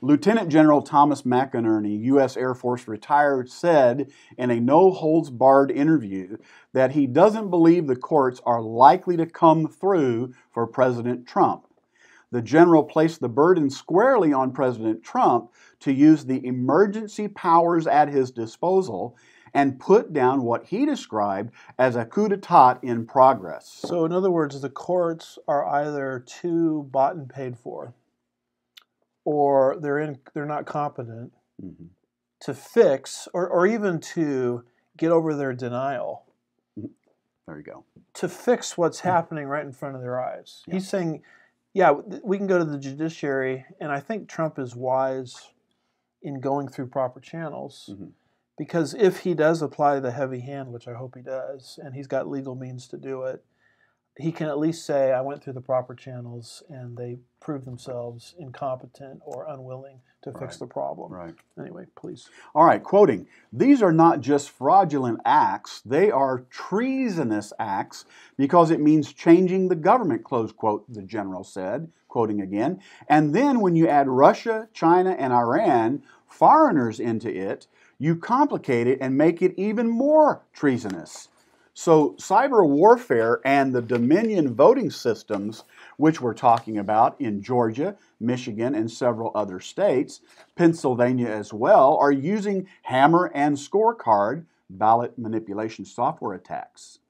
Lieutenant General Thomas McInerney, U.S. Air Force retired, said in a no holds barred interview that he doesn't believe the courts are likely to come through for President Trump. The general placed the burden squarely on President Trump to use the emergency powers at his disposal and put down what he described as a coup d'etat in progress. So, in other words, the courts are either too bought and paid for, or they're in, they're not competent Mhm. to fix, or, or even to get over their denial, There you go. to fix what's happening right in front of their eyes. Yeah. He's saying, yeah, we can go to the judiciary, and I think Trump is wise in going through proper channels. Mhm. Because if he does apply the heavy hand, which I hope he does, and he's got legal means to do it, he can at least say, I went through the proper channels and they proved themselves incompetent or unwilling to fix Right. the problem. Right. Anyway, please. All right, quoting, these are not just fraudulent acts, they are treasonous acts because it means changing the government, close quote, the general said, quoting again. And then when you add Russia, China, and Iran, foreigners into it, you complicate it and make it even more treasonous. So, cyber warfare and the Dominion voting systems, which we're talking about in Georgia, Michigan, and several other states, Pennsylvania as well, are using hammer and scorecard ballot manipulation software attacks.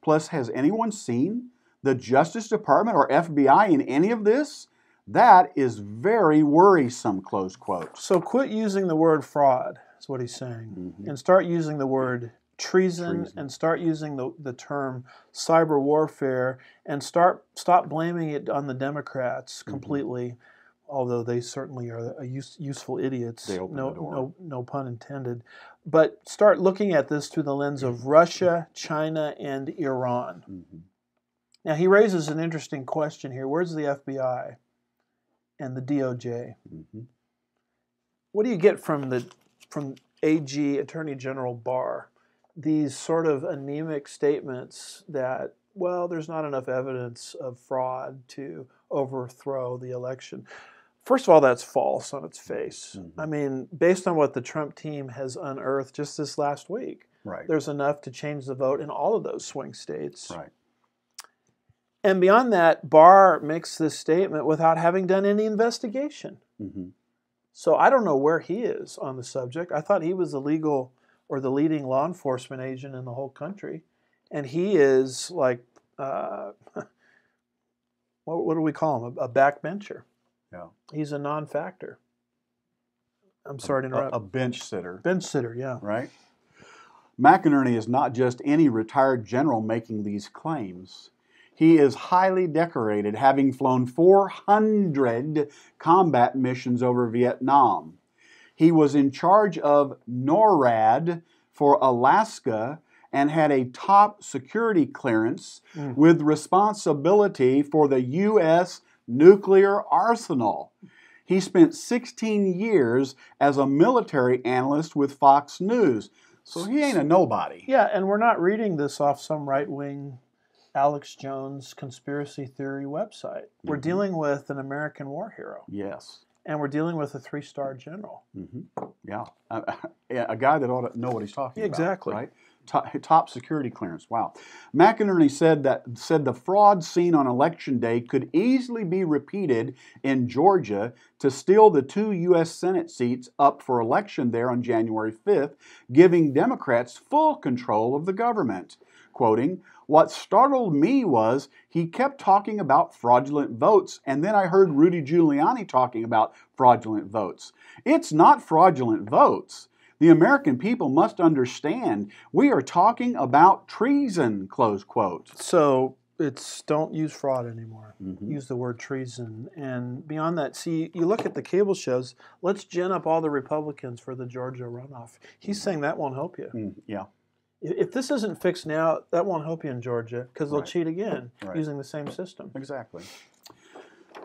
Plus, has anyone seen the Justice Department or FBI in any of this? That is very worrisome, close quote. So quit using the word fraud, is what he's saying, Mhm. and start using the word treason, Treason. and start using the, the term cyber warfare and start stop blaming it on the Democrats Mm-hmm. completely. Although they certainly are a use, useful idiots, They open no, the door. no, no pun intended. But start looking at this through the lens of Russia, China, and Iran. Mhm. Now he raises an interesting question here. Where's the FBI and the DOJ? Mhm. What do you get from the from AG Attorney General Barr? These sort of anemic statements that well, there's not enough evidence of fraud to overthrow the election. First of all, that's false on its face. Mhm. I mean, based on what the Trump team has unearthed just this last week, Right. there's enough to change the vote in all of those swing states. Right. And beyond that, Barr makes this statement without having done any investigation. Mhm. So I don't know where he is on the subject. I thought he was a legal or the leading law enforcement agent in the whole country, and he is like, uh, what, what do we call him? A, a backbencher. Yeah. He's a non-factor. I'm sorry to A, interrupt. a bench sitter. bench sitter, yeah. right? McInerney is not just any retired general making these claims. He is highly decorated, having flown 400 combat missions over Vietnam. He was in charge of NORAD for Alaska and had a top security clearance Mm. with responsibility for the U.S. nuclear arsenal. He spent 16 years as a military analyst with Fox News. So he ain't a nobody. Yeah, and we're not reading this off some right wing Alex Jones conspiracy theory website. We're Mhm. dealing with an American war hero, Yes. And we're dealing with a three star general. hmm Yeah. A, a- guy that ought to know what he's talking Yeah, about. exactly. Right. Top, security clearance. Wow. McInerney said that said the fraud seen on election day could easily be repeated in Georgia to steal the two U.S. Senate seats up for election there on January 5th, giving Democrats full control of the government. Quoting, What startled me was he kept talking about fraudulent votes, and then I heard Rudy Giuliani talking about fraudulent votes. It's not fraudulent votes. The American people must understand we are talking about treason, close quote. So it's don't use fraud anymore. Mhm. Use the word treason. And beyond that, see, you look at the cable shows, let's gin up all the Republicans for the Georgia runoff. He's saying that won't help you. Mm, yeah. If this isn't fixed now, that won't help you in Georgia because they'll Right. cheat again Right. using the same system. Exactly.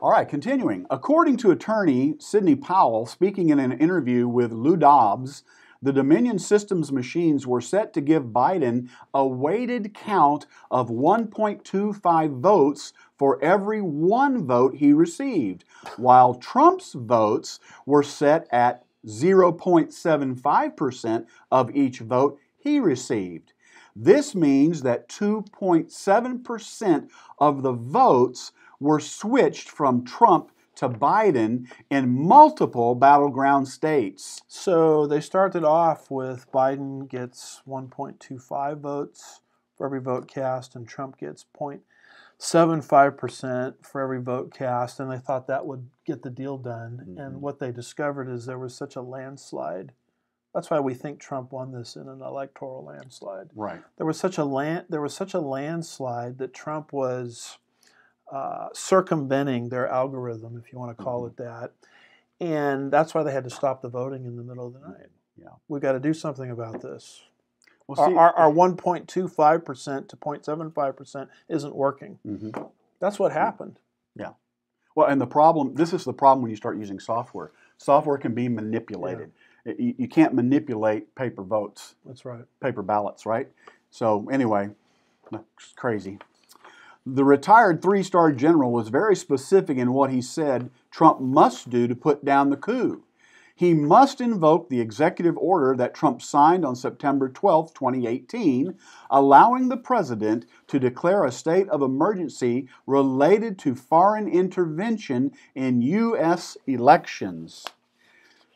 All right, continuing. According to attorney Sidney Powell, speaking in an interview with Lou Dobbs, the Dominion Systems machines were set to give Biden a weighted count of 1.25 votes for every one vote he received, while Trump's votes were set at 0.75% of each vote he received. This means that 2.7% of the votes were switched from Trump to Biden in multiple battleground states. So they started off with Biden gets 1.25 votes for every vote cast, and Trump gets 0.75% for every vote cast, and they thought that would get the deal done. Mhm. And what they discovered is there was such a landslide. That's why we think Trump won this in an electoral landslide. Right. There was such a land, there was such a landslide that Trump was uh, circumventing their algorithm, if you want to call Mhm. it that, and that's why they had to stop the voting in the middle of the night. Yeah. We've got to do something about this. Well, Our, see- our, our 1.25% to 0.75% isn't working. Mhm. That's what happened. Yeah. Well, and the problem, this is the problem when you start using software. Software can be manipulated. It- You, you can't manipulate paper votes, That's right. paper ballots, right? So, anyway, it's crazy. The retired three star general was very specific in what he said Trump must do to put down the coup. He must invoke the executive order that Trump signed on September 12, 2018, allowing the president to declare a state of emergency related to foreign intervention in U.S. elections.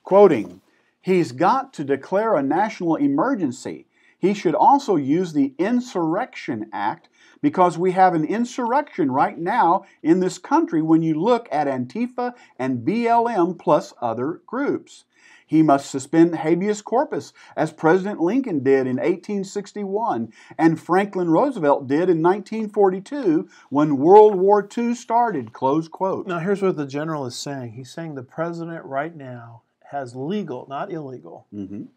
Quoting, he's got to declare a national emergency. He should also use the Insurrection Act because we have an insurrection right now in this country when you look at Antifa and BLM plus other groups. He must suspend habeas corpus, as President Lincoln did in 1861 and Franklin Roosevelt did in 1942 when World War II started. Close quote. Now, here's what the general is saying he's saying the president right now has legal, not illegal, Mhm.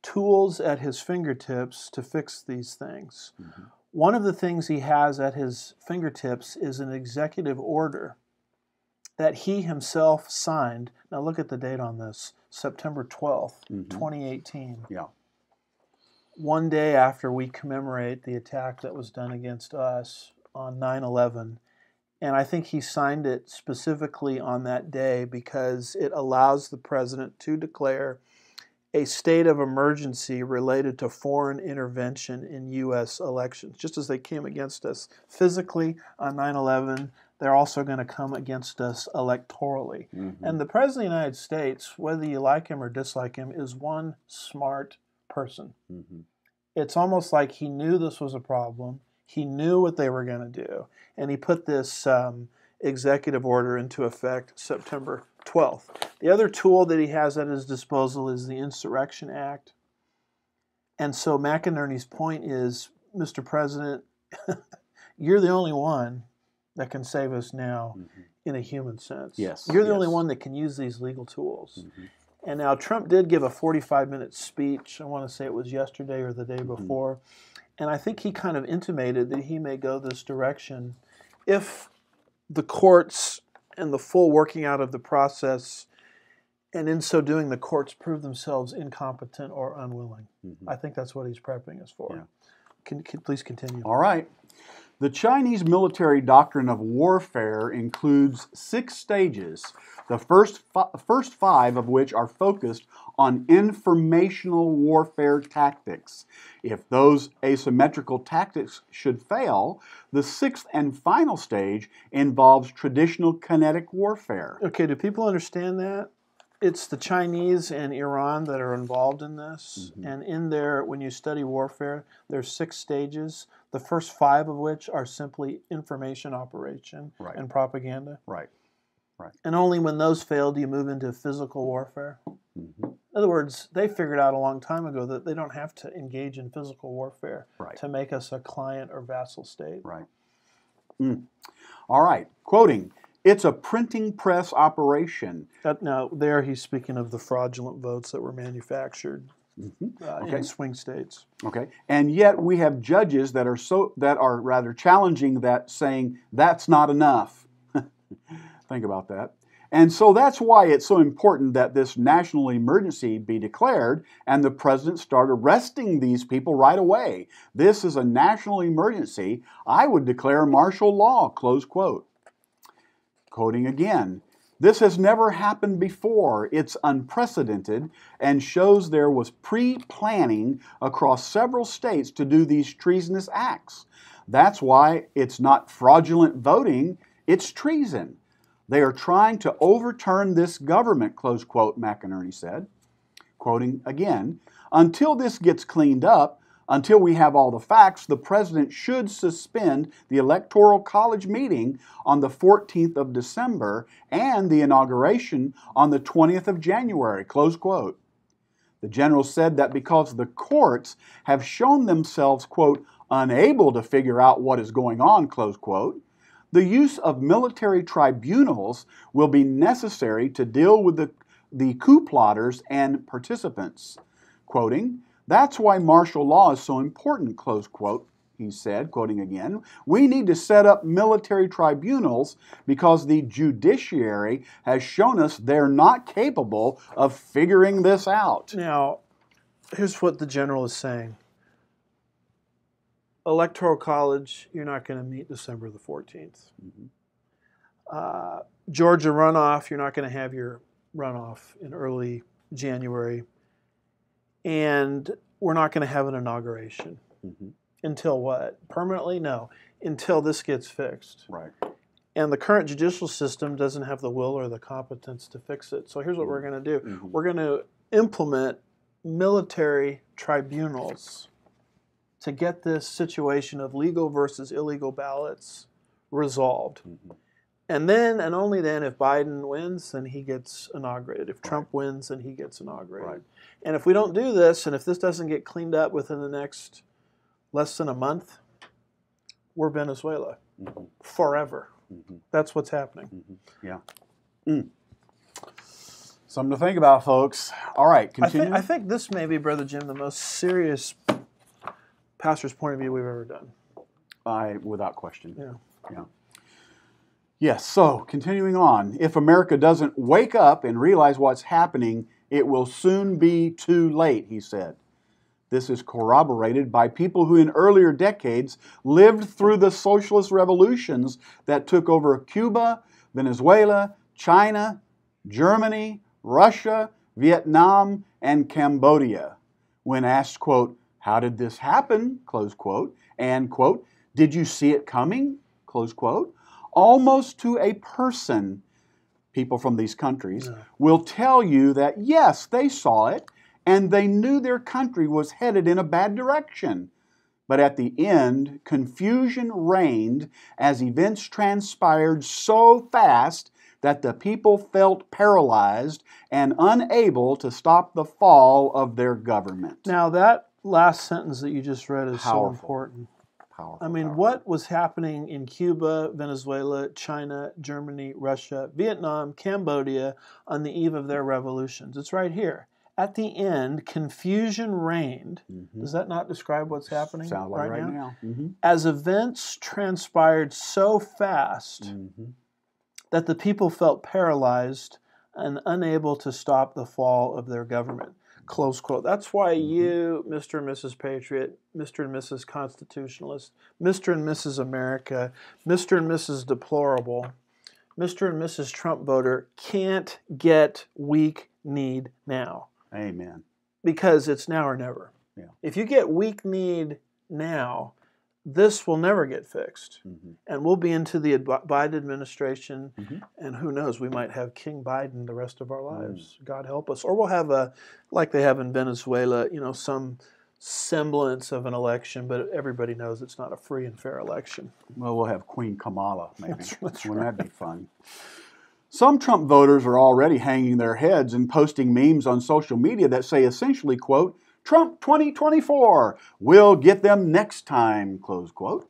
tools at his fingertips to fix these things. Mhm. One of the things he has at his fingertips is an executive order that he himself signed. Now, look at the date on this September 12th, Mhm. 2018. Yeah. One day after we commemorate the attack that was done against us on 9 11. And I think he signed it specifically on that day because it allows the president to declare a state of emergency related to foreign intervention in U.S. elections. Just as they came against us physically on 9 11, they're also going to come against us electorally. Mhm. And the President of the United States, whether you like him or dislike him, is one smart person. Mhm. It's almost like he knew this was a problem. He knew what they were going to do. And he put this um, executive order into effect September 12th. The other tool that he has at his disposal is the Insurrection Act. And so McInerney's point is Mr. President, you're the only one that can save us now Mhm. in a human sense. Yes, You're the only one that can use these legal tools. Mhm. And now Trump did give a 45 minute speech. I want to say it was yesterday or the day Mm-hmm. before. And I think he kind of intimated that he may go this direction if the courts and the full working out of the process, and in so doing, the courts prove themselves incompetent or unwilling. Mhm. I think that's what he's prepping us for. Yeah. Can, can, please continue. All right. The Chinese military doctrine of warfare includes six stages, the first, fi- first five of which are focused on informational warfare tactics. If those asymmetrical tactics should fail, the sixth and final stage involves traditional kinetic warfare. Okay, do people understand that? It's the Chinese and Iran that are involved in this. Mhm. And in there, when you study warfare, there's six stages, the first five of which are simply information operation Right. and propaganda. Right. Right. And only when those fail do you move into physical warfare. Mhm. In other words, they figured out a long time ago that they don't have to engage in physical warfare Right. to make us a client or vassal state. Right. Mm. All right. Quoting, it's a printing press operation. That, now, there he's speaking of the fraudulent votes that were manufactured Mhm. uh, Okay. in swing states. Okay. And yet we have judges that are so that are rather challenging that saying that's not enough. Think about that. And so that's why it's so important that this national emergency be declared and the president start arresting these people right away. This is a national emergency. I would declare martial law, close quote. Quoting again, this has never happened before. It's unprecedented and shows there was pre planning across several states to do these treasonous acts. That's why it's not fraudulent voting, it's treason. They are trying to overturn this government, close quote, McInerney said. Quoting again, until this gets cleaned up, until we have all the facts, the president should suspend the Electoral College meeting on the 14th of December and the inauguration on the 20th of January, close quote. The general said that because the courts have shown themselves, quote, unable to figure out what is going on, close quote, the use of military tribunals will be necessary to deal with the, the coup plotters and participants. Quoting, that's why martial law is so important, close quote, he said, quoting again. We need to set up military tribunals because the judiciary has shown us they're not capable of figuring this out. Now, here's what the general is saying Electoral College, you're not going to meet December the 14th. Mm-hmm. Uh, Georgia runoff, you're not going to have your runoff in early January. And we're not going to have an inauguration. Mm-hmm. Until what? Permanently? No. Until this gets fixed. Right. And the current judicial system doesn't have the will or the competence to fix it. So here's what we're going to do mm-hmm. we're going to implement military tribunals to get this situation of legal versus illegal ballots resolved. Mm-hmm. And then, and only then, if Biden wins, then he gets inaugurated. If right. Trump wins, then he gets inaugurated. Right. And if we don't do this, and if this doesn't get cleaned up within the next less than a month, we're Venezuela mm-hmm. forever. Mm-hmm. That's what's happening. Mm-hmm. Yeah. Mm. Something to think about, folks. All right, continue. I think, I think this may be, Brother Jim, the most serious pastor's point of view we've ever done. I, without question. Yeah. Yeah. Yes, so continuing on, if America doesn't wake up and realize what's happening, it will soon be too late, he said. This is corroborated by people who, in earlier decades, lived through the socialist revolutions that took over Cuba, Venezuela, China, Germany, Russia, Vietnam, and Cambodia. When asked, quote, how did this happen? Close quote. And, quote, did you see it coming? Close quote. Almost to a person, people from these countries no. will tell you that yes, they saw it and they knew their country was headed in a bad direction. But at the end, confusion reigned as events transpired so fast that the people felt paralyzed and unable to stop the fall of their government. Now, that last sentence that you just read is powerful. so important. Powerful, I mean, powerful. what was happening in Cuba, Venezuela, China, Germany, Russia, Vietnam, Cambodia on the eve of their revolutions? It's right here. At the end, confusion reigned. Mm-hmm. Does that not describe what's happening Sound like right, right now? now. Mm-hmm. As events transpired so fast mm-hmm. that the people felt paralyzed and unable to stop the fall of their government. Close quote. That's why mm-hmm. you, Mr. and Mrs. Patriot, Mr. and Mrs. Constitutionalist, Mr. and Mrs. America, Mr. and Mrs. Deplorable, Mr. and Mrs. Trump voter can't get weak kneed now. Amen. Because it's now or never. Yeah. If you get weak kneed now, this will never get fixed. Mm-hmm. And we'll be into the Biden administration, mm-hmm. and who knows, we might have King Biden the rest of our lives. Mm. God help us. Or we'll have a, like they have in Venezuela, you know, some semblance of an election, but everybody knows it's not a free and fair election. Well, we'll have Queen Kamala, maybe. That's, that's Wouldn't right. that be fun? Some Trump voters are already hanging their heads and posting memes on social media that say essentially, quote, Trump 2024 We'll get them next time, close quote.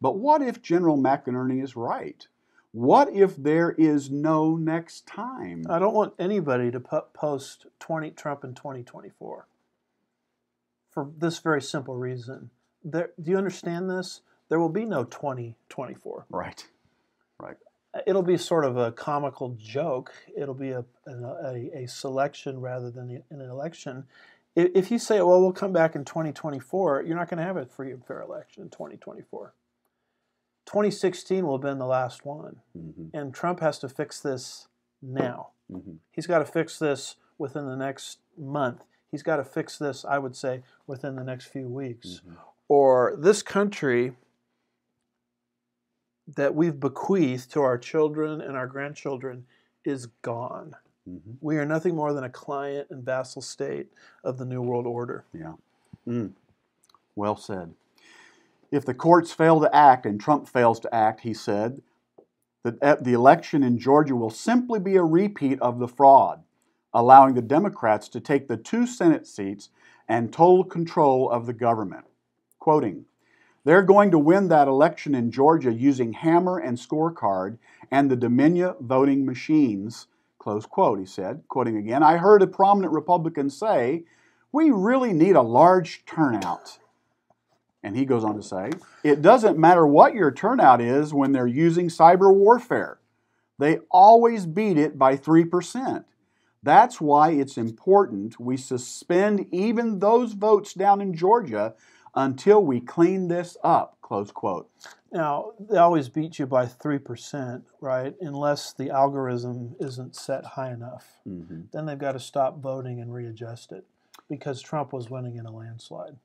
But what if General McInerney is right? What if there is no next time? I don't want anybody to post 20 Trump in 2024 for this very simple reason. There, do you understand this? There will be no 2024. Right. Right. It'll be sort of a comical joke. It'll be a, a, a selection rather than an election. If you say, well, we'll come back in 2024, you're not going to have a free and fair election in 2024. 2016 will have been the last one. Mm-hmm. And Trump has to fix this now. Mm-hmm. He's got to fix this within the next month. He's got to fix this, I would say, within the next few weeks. Mm-hmm. Or this country that we've bequeathed to our children and our grandchildren is gone. Mm-hmm. We are nothing more than a client and vassal state of the New World Order. Yeah. Mm. Well said. If the courts fail to act and Trump fails to act, he said, that the election in Georgia will simply be a repeat of the fraud, allowing the Democrats to take the two Senate seats and total control of the government. Quoting, they're going to win that election in Georgia using hammer and scorecard and the Dominion voting machines. Close quote, he said, quoting again. I heard a prominent Republican say, We really need a large turnout. And he goes on to say, It doesn't matter what your turnout is when they're using cyber warfare, they always beat it by 3%. That's why it's important we suspend even those votes down in Georgia until we clean this up, close quote. Now, they always beat you by 3%, right? Unless the algorithm isn't set high enough. Mm-hmm. Then they've got to stop voting and readjust it because Trump was winning in a landslide.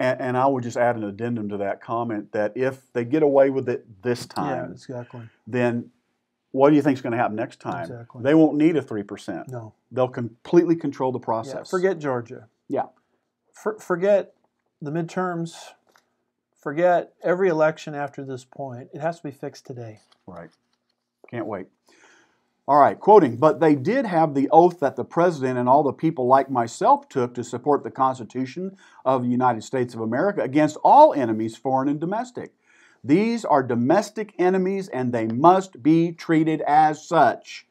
And, and, I would just add an addendum to that comment that if they get away with it this time, yeah, exactly. then what do you think is going to happen next time? Exactly. They won't need a 3%. No. They'll completely control the process. Yeah, forget Georgia. Yeah. For, forget the midterms, forget every election after this point. It has to be fixed today. Right. Can't wait. All right, quoting, but they did have the oath that the president and all the people like myself took to support the Constitution of the United States of America against all enemies, foreign and domestic. These are domestic enemies and they must be treated as such.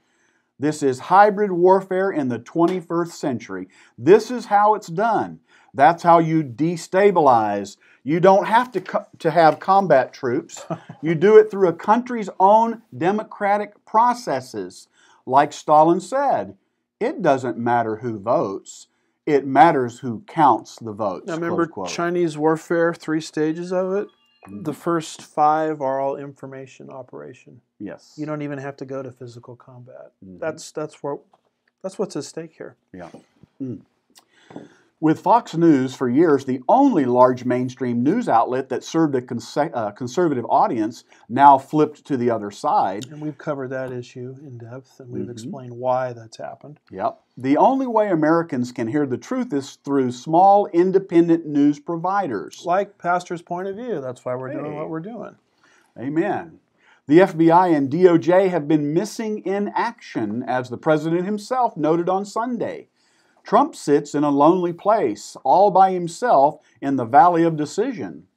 This is hybrid warfare in the 21st century. This is how it's done. That's how you destabilize. You don't have to, co- to have combat troops. You do it through a country's own democratic processes. Like Stalin said, it doesn't matter who votes, it matters who counts the votes. Now, remember Chinese warfare, three stages of it? Mm-hmm. The first five are all information operation. Yes. You don't even have to go to physical combat. Mm-hmm. That's that's what that's what's at stake here. Yeah. Mm. With Fox News for years the only large mainstream news outlet that served a cons- uh, conservative audience, now flipped to the other side. And we've covered that issue in depth and we've mm-hmm. explained why that's happened. Yep. The only way Americans can hear the truth is through small independent news providers. Like Pastor's Point of View. That's why we're hey. doing what we're doing. Amen. The FBI and DOJ have been missing in action, as the president himself noted on Sunday. Trump sits in a lonely place, all by himself in the valley of decision.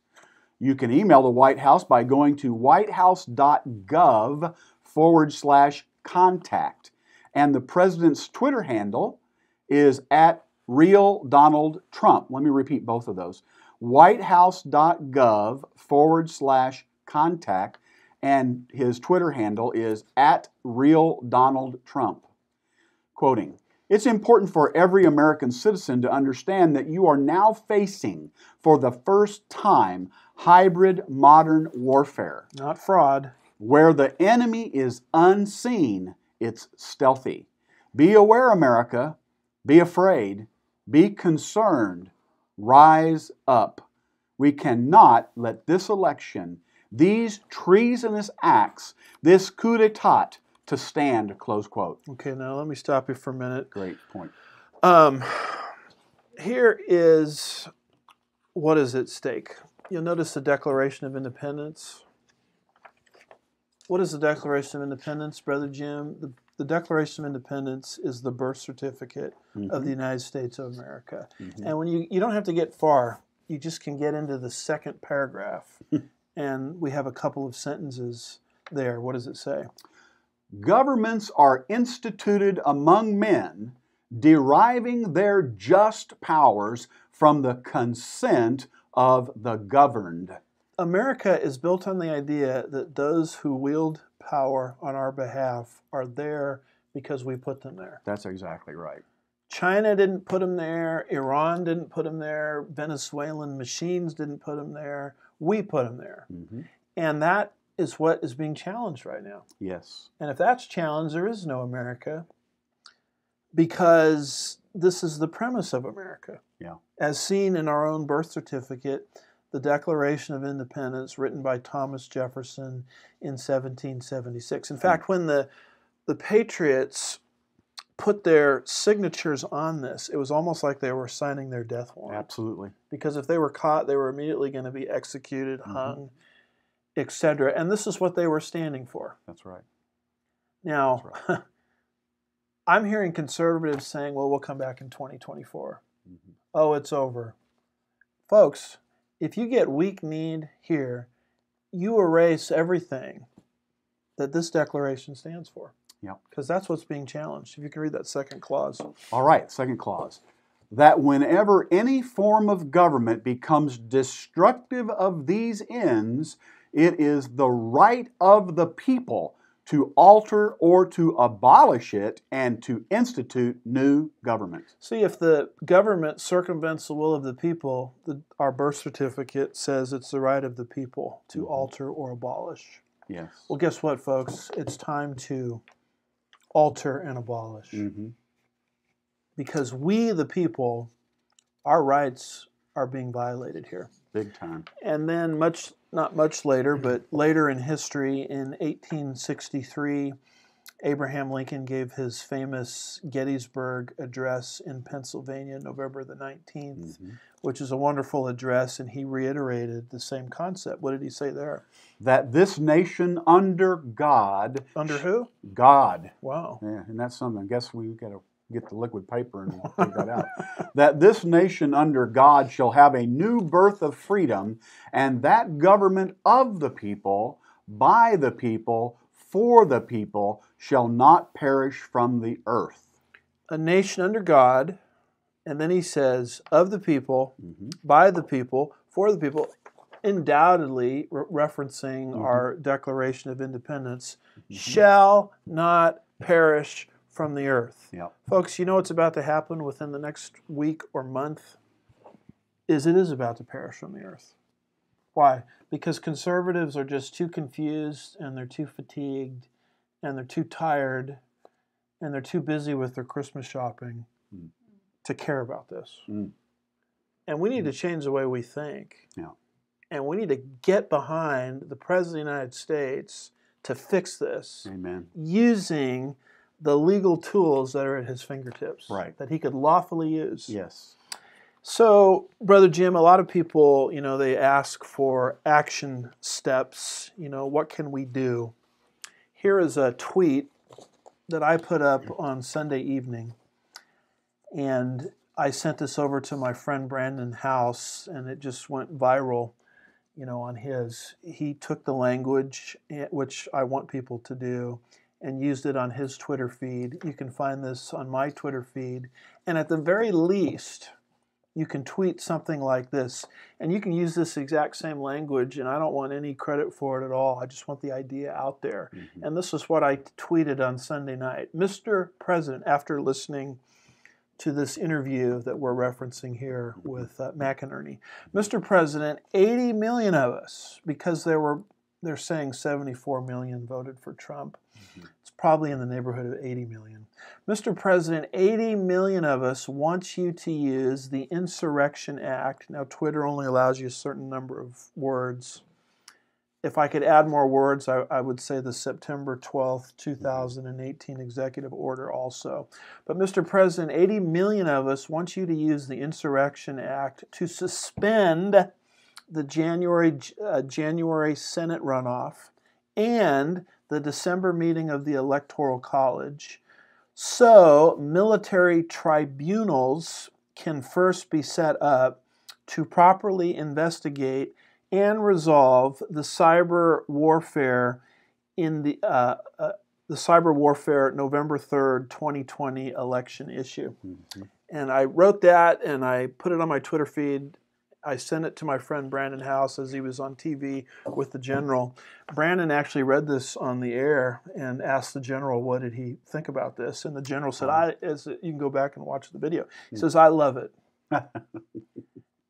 You can email the White House by going to whitehouse.gov forward slash contact. And the president's Twitter handle is at real Donald Trump. Let me repeat both of those. Whitehouse.gov forward slash contact. And his Twitter handle is at real Donald Trump. Quoting, it's important for every American citizen to understand that you are now facing, for the first time, hybrid modern warfare. Not fraud. Where the enemy is unseen, it's stealthy. Be aware, America. Be afraid. Be concerned. Rise up. We cannot let this election, these treasonous acts, this coup d'etat, to stand, close quote. Okay, now let me stop you for a minute. Great point. Um, here is what is at stake. You'll notice the Declaration of Independence. What is the Declaration of Independence, Brother Jim? The, the Declaration of Independence is the birth certificate mm-hmm. of the United States of America. Mm-hmm. And when you, you don't have to get far, you just can get into the second paragraph. and we have a couple of sentences there. What does it say? Governments are instituted among men, deriving their just powers from the consent of the governed. America is built on the idea that those who wield power on our behalf are there because we put them there. That's exactly right. China didn't put them there. Iran didn't put them there. Venezuelan machines didn't put them there. We put them there. Mm-hmm. And that is what is being challenged right now. Yes. And if that's challenged, there is no America because this is the premise of America. Yeah. As seen in our own birth certificate, the Declaration of Independence written by Thomas Jefferson in 1776. In fact, when the the Patriots put their signatures on this, it was almost like they were signing their death warrant Absolutely. because if they were caught, they were immediately going to be executed, Mhm. hung, etc. And this is what they were standing for. That's right. Now, I'm hearing conservatives saying, well, we'll come back in 2024. Mhm. Oh, it's over. Folks, if you get weak kneed here, you erase everything that this declaration stands for. Yeah. Because that's what's being challenged. If you can read that second clause. All right, second clause. That whenever any form of government becomes destructive of these ends, it is the right of the people to alter or to abolish it and to institute new government. See, if the government circumvents the will of the people, the, our birth certificate says it's the right of the people to Mhm. alter or abolish. Yes. Well, guess what, folks? It's time to alter and abolish. hmm Because we, the people, our rights are being violated here. Big time. And then, much, not much later, but later in history, in 1863, Abraham Lincoln gave his famous Gettysburg Address in Pennsylvania, November the 19th, Mhm. which is a wonderful address, and he reiterated the same concept. What did he say there? That this nation under God, Under who? God, Wow. Yeah, and that's something. I guess we've got to get the liquid paper and take that out. that this nation under God shall have a new birth of freedom, and that government of the people, by the people, for the people, shall not perish from the earth. A nation under God, and then he says, of the people, Mhm. by the people, for the people, undoubtedly re- referencing Mhm. our Declaration of Independence, Mhm. shall not perish from the earth. Yep. Folks, you know what's about to happen within the next week or month? Is it is about to perish from the earth. Why? Because conservatives are just too confused and they're too fatigued and they're too tired and they're too busy with their Christmas shopping Mm. to care about this. Mm. And we need to change the way we think. Yeah. And we need to get behind the President of the United States to fix this Amen. using the legal tools that are at his fingertips Right. that he could lawfully use. Yes. So, brother Jim, a lot of people, you know, they ask for action steps, you know, what can we do? Here is a tweet that I put up on Sunday evening. And I sent this over to my friend Brannon Howse and it just went viral, you know, on his. He took the language eh, which I want people to do and used it on his Twitter feed. You can find this on my Twitter feed. And at the very least, you can tweet something like this and you can use this exact same language and i don't want any credit for it at all i just want the idea out there Mhm. and this is what i tweeted on sunday night mr president after listening to this interview that we're referencing here with uh, mcinerney mr president 80 million of us because there were they're saying 74 million voted for trump Mhm. it's probably in the neighborhood of 80 million Mr. President, 80 million of us want you to use the Insurrection Act. Now, Twitter only allows you a certain number of words. If I could add more words, I, I would say the September 12th, 2018 executive order also. But, Mr. President, 80 million of us want you to use the Insurrection Act to suspend the January, uh, January Senate runoff and the December meeting of the Electoral College so, military tribunals can first be set up to properly investigate and resolve the cyber warfare in the uh, uh, the cyber warfare November 3rd, 2020 election issue. Mhm. And I wrote that and I put it on my Twitter feed I sent it to my friend Brannon Howse as he was on TV with the general. Brannon actually read this on the air and asked the general what did he think about this, and the general said, "I." As you can go back and watch the video. He says, "I love it."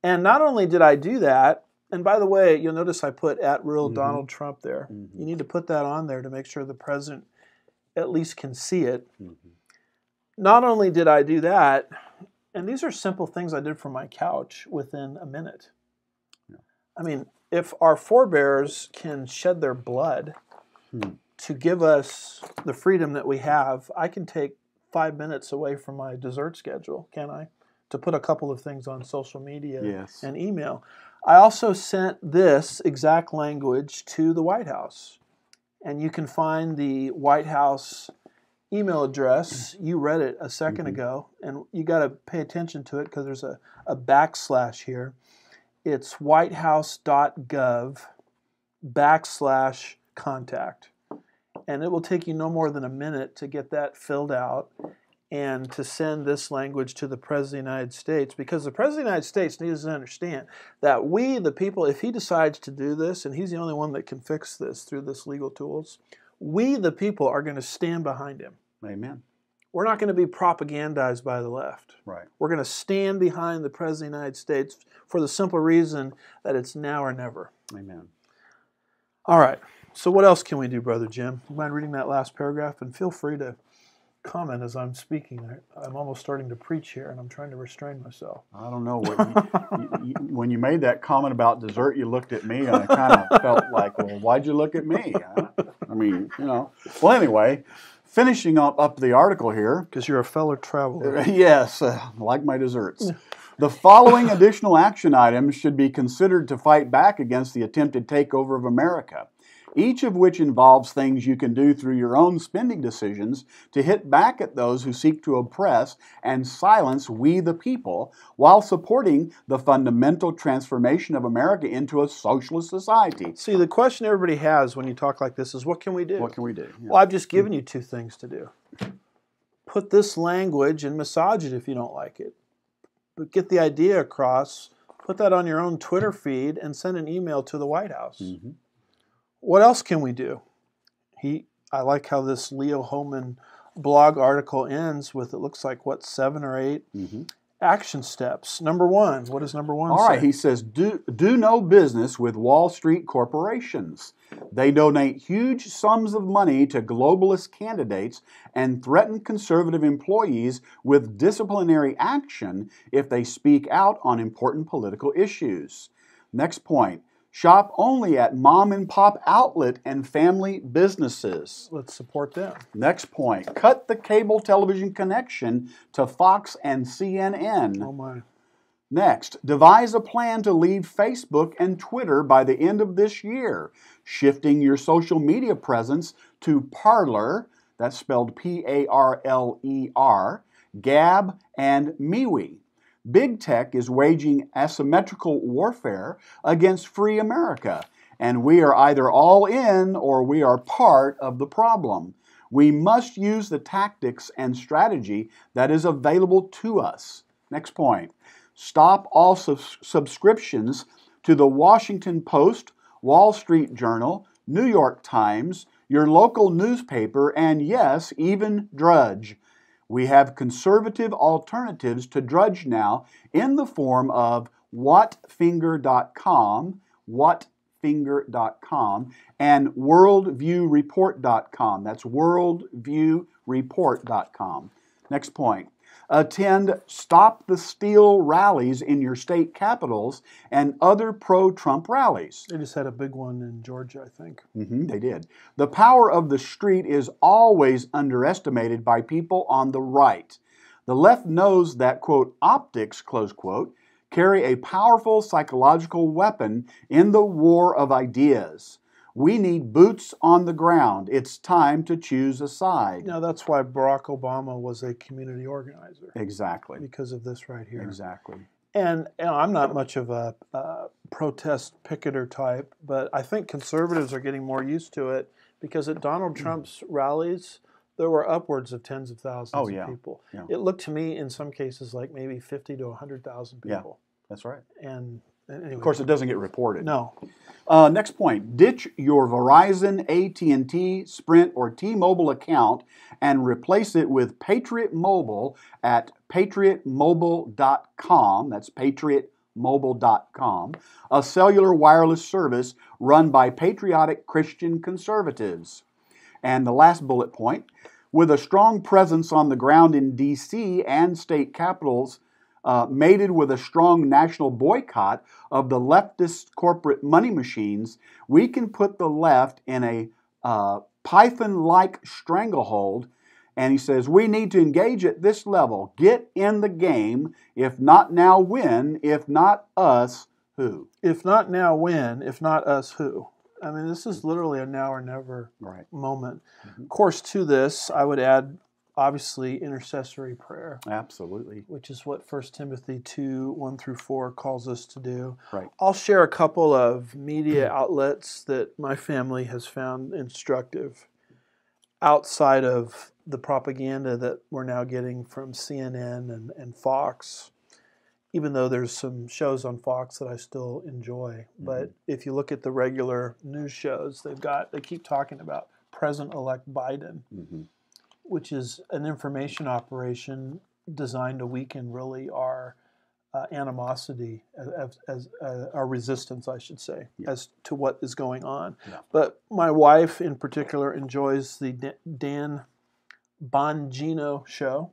and not only did I do that, and by the way, you'll notice I put at real Mhm. Donald Trump there. Mhm. You need to put that on there to make sure the president at least can see it. Mhm. Not only did I do that, and these are simple things I did from my couch within a minute. Yeah. I mean, if our forebears can shed their blood Hmm. to give us the freedom that we have, I can take five minutes away from my dessert schedule, can I? To put a couple of things on social media Yes. and email. I also sent this exact language to the White House. And you can find the White House email address. You read it a 2nd Mhm. ago, and you got to pay attention to it because there's a, a backslash here. It's whitehouse.gov backslash contact. And it will take you no more than a minute to get that filled out and to send this language to the President of the United States because the President of the United States needs to understand that we, the people, if he decides to do this, and he's the only one that can fix this through this legal tools, we, the people, are going to stand behind him. Amen. We're not going to be propagandized by the left. Right. We're going to stand behind the President of the United States for the simple reason that it's now or never. Amen. All right. So, what else can we do, Brother Jim? You mind reading that last paragraph? And feel free to comment as I'm speaking. I- I'm almost starting to preach here, and I'm trying to restrain myself. I don't know what you, you, you, when you made that comment about dessert, you looked at me, and I kind of felt like, well, why'd you look at me? I, I mean, you know. Well, anyway, finishing up up the article here. Because you're a fellow traveler. Yes, uh, like my desserts. The following additional action items should be considered to fight back against the attempted takeover of America, each of which involves things you can do through your own spending decisions to hit back at those who seek to oppress and silence we the people while supporting the fundamental transformation of America into a socialist society. See, the question everybody has when you talk like this is what can we do? What can we do? Well, I've just given you two things to do. Put this language and massage it if you don't like it. But get the idea across, put that on your own Twitter feed, and send an email to the White House. Mhm. What else can we do? He, I like how this Leo Hohmann blog article ends with it looks like what seven or eight Mhm. action steps. Number one, what does number one All say? right, he says, do, do no business with Wall Street corporations. They donate huge sums of money to globalist candidates and threaten conservative employees with disciplinary action if they speak out on important political issues. Next point shop only at mom and pop outlet and family businesses. Let's support them. Next point cut the cable television connection to Fox and CNN. Oh my. Next, devise a plan to leave Facebook and Twitter by the end of this year, shifting your social media presence to Parler, that's spelled P A R L E R, Gab, and MeWe. Big tech is waging asymmetrical warfare against free America, and we are either all in or we are part of the problem. We must use the tactics and strategy that is available to us. Next point. Stop all subs- subscriptions to the Washington Post, Wall Street Journal, New York Times, your local newspaper, and yes, even Drudge. We have conservative alternatives to Drudge now in the form of whatfinger.com, whatfinger.com, and worldviewreport.com. That's worldviewreport.com. Next point. Attend Stop the Steal rallies in your state capitals and other pro Trump rallies. They just had a big one in Georgia, I think. hmm they did. The power of the street is always underestimated by people on the right. The left knows that, quote, optics, close quote, carry a powerful psychological weapon in the war of ideas. We need boots on the ground. It's time to choose a side. Now that's why Barack Obama was a community organizer Exactly. because of this right here. Exactly. And you know, I'm not much of a uh, protest picketer type, but I think conservatives are getting more used to it because at Donald Trump's rallies, there were upwards of tens of thousands Oh, yeah. of people. Yeah. It looked to me in some cases like maybe 50 to 100,000 people. Yeah. people. That's right. And Anyway, Of course, it doesn't get reported. no. Uh, next point: Ditch your Verizon, AT&T, Sprint, or T-Mobile account and replace it with Patriot Mobile at patriotmobile.com. That's patriotmobile.com, a cellular wireless service run by patriotic Christian conservatives. And the last bullet point: with a strong presence on the ground in D.C. and state capitals, uh, mated with a strong national boycott of the leftist corporate money machines, we can put the left in a uh, python like stranglehold. And he says, We need to engage at this level. Get in the game. If not now, when? If not us, who? If not now, when? If not us, who? I mean, this is literally a now or never Right. moment. Mhm. Of course, to this, I would add obviously intercessory prayer, Absolutely. which is what 1 Timothy 2 1 through 4 calls us to do. Right. I'll share a couple of media outlets that my family has found instructive outside of the propaganda that we're now getting from CNN and, and Fox. Even though there's some shows on Fox that I still enjoy, but if you look at the regular news shows, they've got they keep talking about President-elect Biden, hmm which is an information operation designed to weaken really our uh, animosity as, as uh, our resistance, I should say, Yeah. as to what is going on. Yeah. But my wife, in particular, enjoys the Da- Dan Bongino show.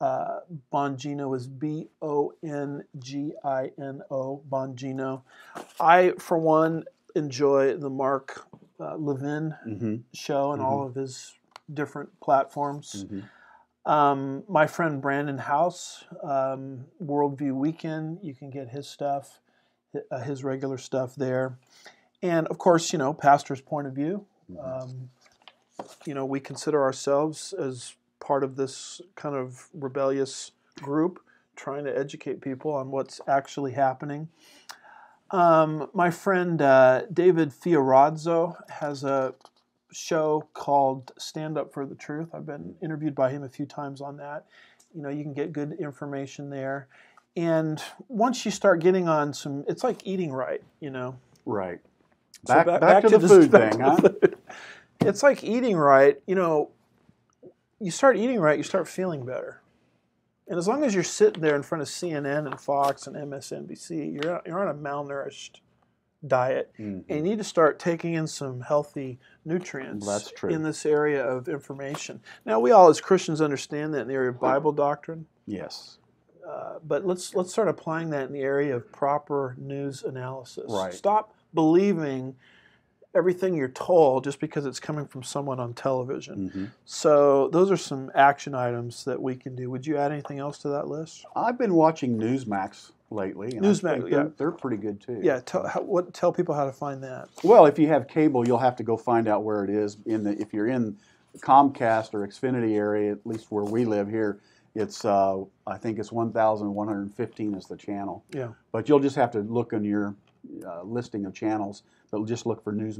Uh, Bongino is B O N G I N O, Bongino. I, for one, enjoy the Mark uh, Levin hmm show and all of his different platforms. hmm Um, my friend Brannon Howse, um, Worldview Weekend, you can get his stuff, uh, his regular stuff there. And of course, you know, Pastor's Point of View. Um, you know, we consider ourselves as part of this kind of rebellious group trying to educate people on what's actually happening. Um, my friend uh, David Fiorazo has a show called Stand Up for the Truth. I've been interviewed by him a few times on that. You know, you can get good information there. And once you start getting on some, it's like eating right, you know. Right. So Back, ba- back, to, the this- food back thing, huh? food. It's like eating right. You know, you start eating right, you start feeling better. And as long as you're sitting there in front of CNN and Fox and MSNBC, you're you're on a malnourished diet, Mhm. and you need to start taking in some healthy nutrients That's true. in this area of information. Now, we all as Christians understand that in the area of Bible doctrine, Yes. uh, but let's let's start applying that in the area of proper news analysis. Right. Stop believing everything you're told just because it's coming from someone on television. hmm So those are some action items that we can do. Would you add anything else to that list? I've been watching Newsmax lately. And Newsmax, think they're, yeah. they're pretty good too. Yeah, tell how, what tell people how to find that. Well, if you have cable, you'll have to go find out where it is. In the if you're in Comcast or Xfinity area, at least where we live here, it's uh, I think it's 1,115 is the channel. Yeah. But you'll just have to look on your uh, listing of channels. But just look for News